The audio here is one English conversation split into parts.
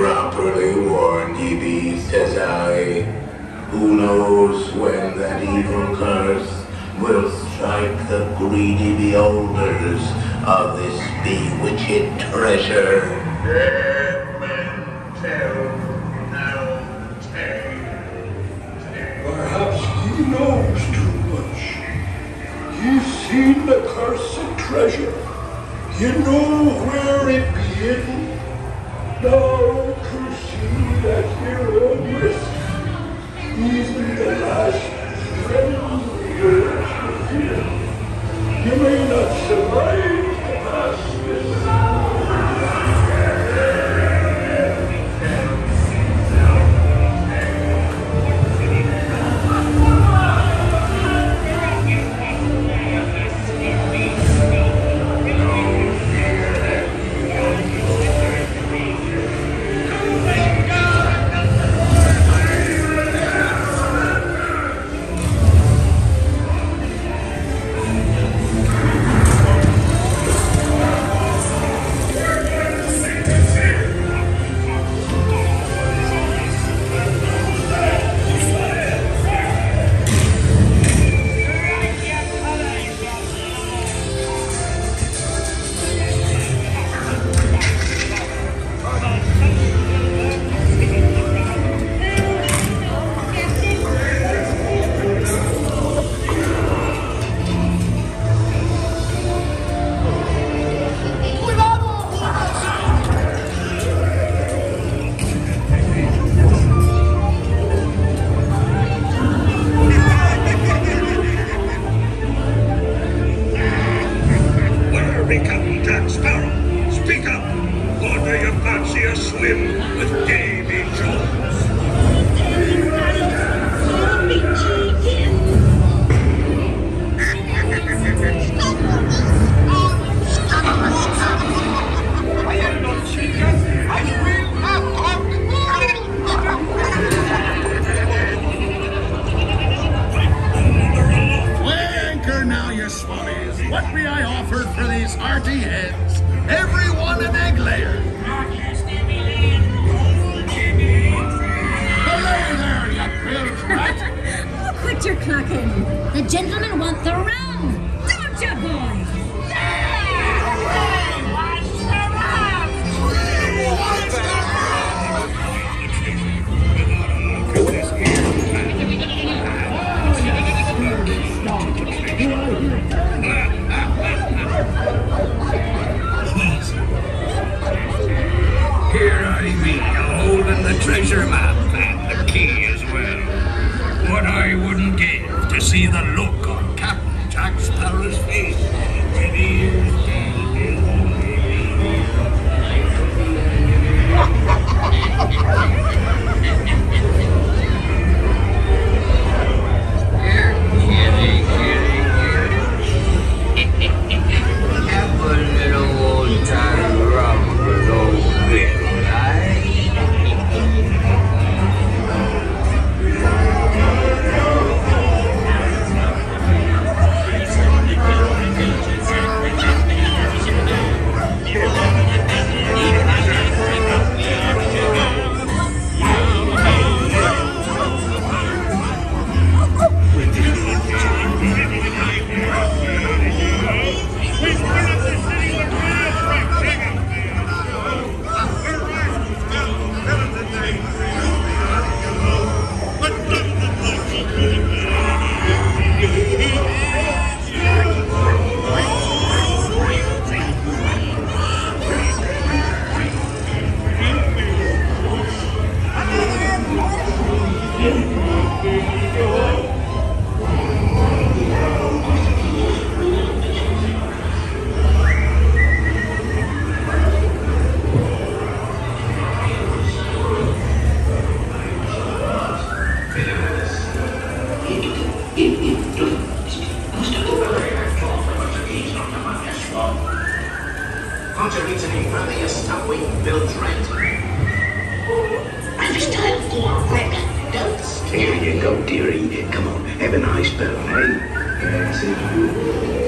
Properly warned ye beast as I. Who knows when that evil curse will strike the greedy beholders of this bewitched treasure. Dead men tell no tale. Perhaps he knows too much. He's seen the cursed treasure. You know where it be hidden. Now become Jack Sparrow. Speak up, or do you fancy a swim with Davy Jones? Give to stuff-wing Bill Trent? Here you go, dearie. Come on, have a nice spell, hey? That's it.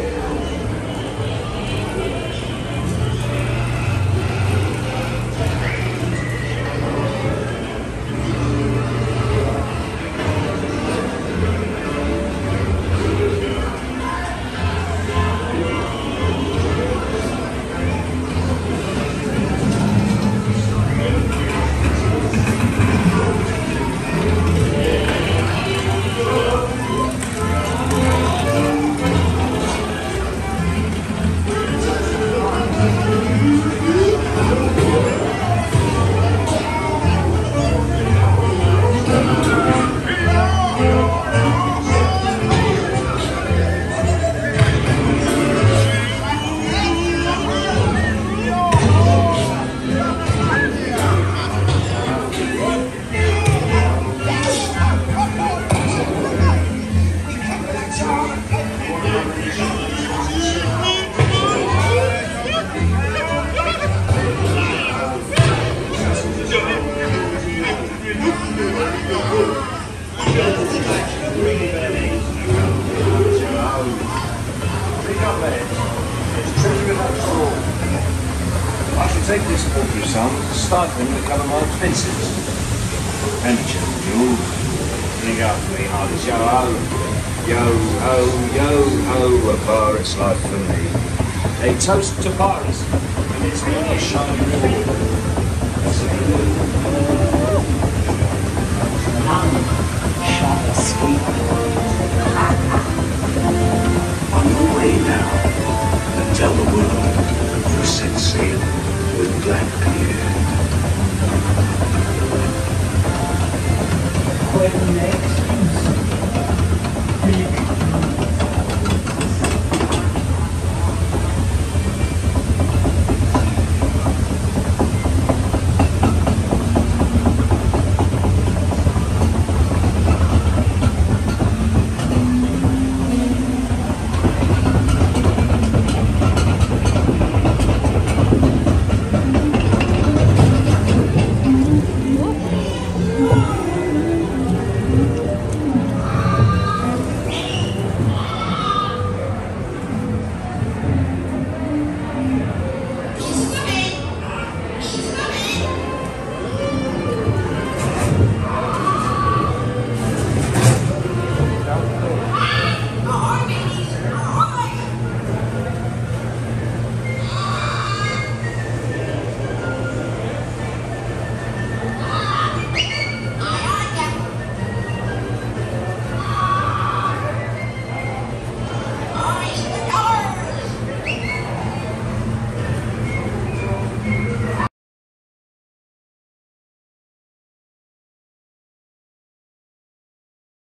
Take this sum to start them to cover my expenses. Furniture, mules. Bring up me hearties. Yo ho, yo ho, yo ho, a pirate's life for me. A toast to pirates and its never shine reward.